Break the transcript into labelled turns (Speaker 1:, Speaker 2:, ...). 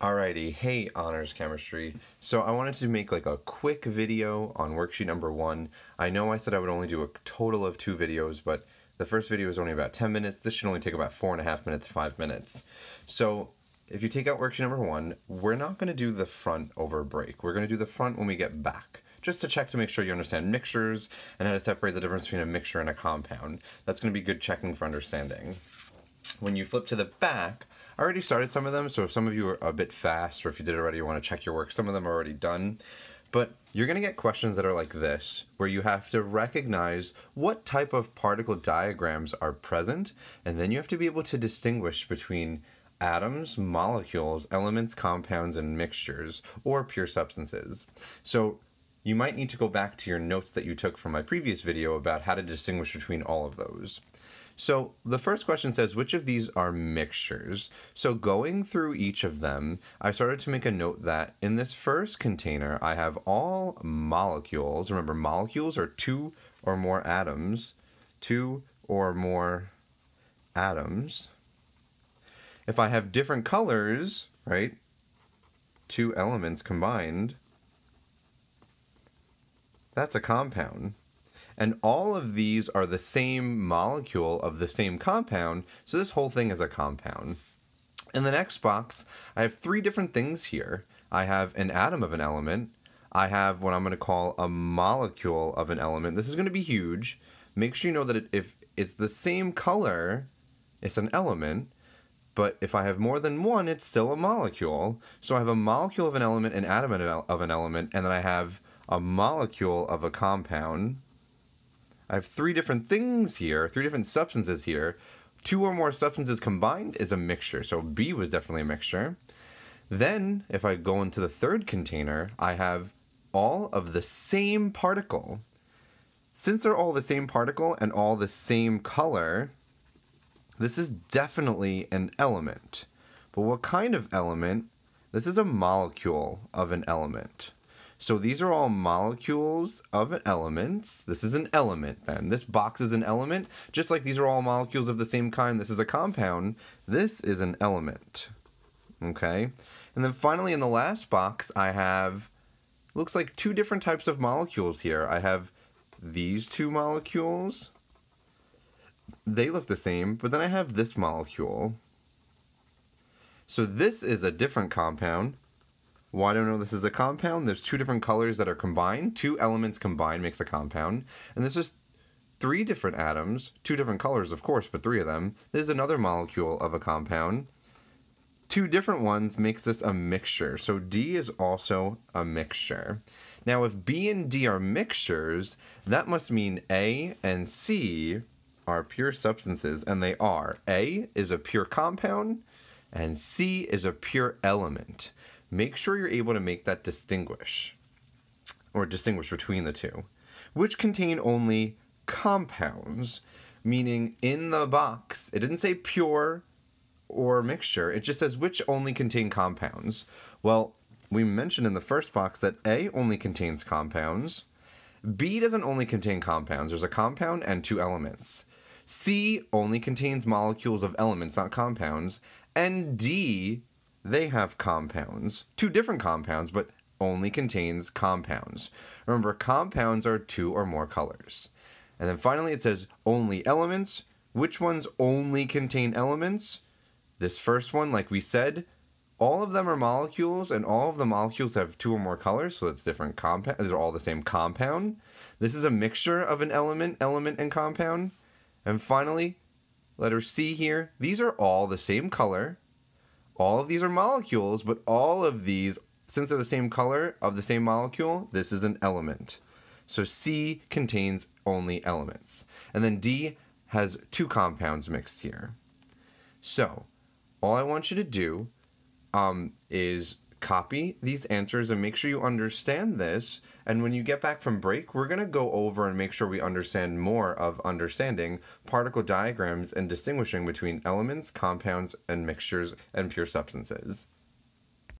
Speaker 1: Alrighty, hey honors chemistry. So I wanted to make like a quick video on worksheet number one. I know I said I would only do a total of two videos, but the first video is only about 10 minutes. This should only take about four and a half minutes, five minutes. So if you take out worksheet number one, we're not gonna do the front over break. We're gonna do the front when we get back just to check to make sure you understand mixtures and how to separate the difference between a mixture and a compound. That's going to be good checking for understanding. When you flip to the back, I already started some of them, so if some of you are a bit fast, or if you did already, you want to check your work, some of them are already done. But you're going to get questions that are like this, where you have to recognize what type of particle diagrams are present, and then you have to be able to distinguish between atoms, molecules, elements, compounds, and mixtures, or pure substances. So you might need to go back to your notes that you took from my previous video about how to distinguish between all of those. So the first question says, which of these are mixtures? So going through each of them, I started to make a note that in this first container, I have all molecules. Remember, molecules are two or more atoms. Two or more atoms. If I have different colors, right, two elements combined, that's a compound. And all of these are the same molecule of the same compound, so this whole thing is a compound. In the next box, I have three different things here. I have an atom of an element. I have what I'm going to call a molecule of an element. This is going to be huge. Make sure you know that it, if it's the same color, it's an element. But if I have more than one, it's still a molecule. So I have a molecule of an element, an atom of an element, and then I have a molecule of a compound. I have three different things here, three different substances here. Two or more substances combined is a mixture, so B was definitely a mixture. Then, if I go into the third container, I have all of the same particle. Since they're all the same particle and all the same color, this is definitely an element. But what kind of element? This is a molecule of an element. So these are all molecules of elements. This is an element then. This box is an element. Just like these are all molecules of the same kind, this is a compound. This is an element. Okay? And then finally in the last box, I have, looks like two different types of molecules here. I have these two molecules. They look the same, but then I have this molecule. So this is a different compound. Why do I know this is a compound? There's two different colors that are combined. Two elements combined makes a compound. And this is three different atoms, two different colors, of course, but three of them. There's another molecule of a compound. Two different ones makes this a mixture. So D is also a mixture. Now, if B and D are mixtures, that must mean A and C are pure substances, and they are. A is a pure compound, and C is a pure element make sure you're able to make that distinguish or distinguish between the two, which contain only compounds, meaning in the box, it didn't say pure or mixture, it just says which only contain compounds. Well, we mentioned in the first box that A only contains compounds, B doesn't only contain compounds, there's a compound and two elements. C only contains molecules of elements, not compounds, and D they have compounds, two different compounds, but only contains compounds. Remember, compounds are two or more colors. And then finally it says only elements. Which ones only contain elements? This first one, like we said, all of them are molecules, and all of the molecules have two or more colors, so it's different compound. They're all the same compound. This is a mixture of an element, element, and compound. And finally, letter C here. These are all the same color, all of these are molecules, but all of these, since they're the same color of the same molecule, this is an element. So C contains only elements. And then D has two compounds mixed here. So all I want you to do um, is copy these answers and make sure you understand this. And when you get back from break, we're going to go over and make sure we understand more of understanding particle diagrams and distinguishing between elements, compounds, and mixtures and pure substances.